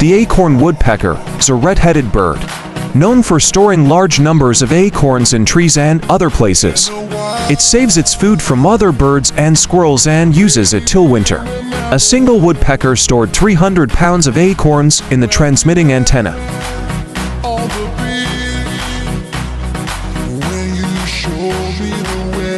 The acorn woodpecker is a red-headed bird, known for storing large numbers of acorns in trees and other places. It saves its food from other birds and squirrels and uses it till winter. A single woodpecker stored 300 pounds of acorns in the transmitting antenna. All the when you show me the way.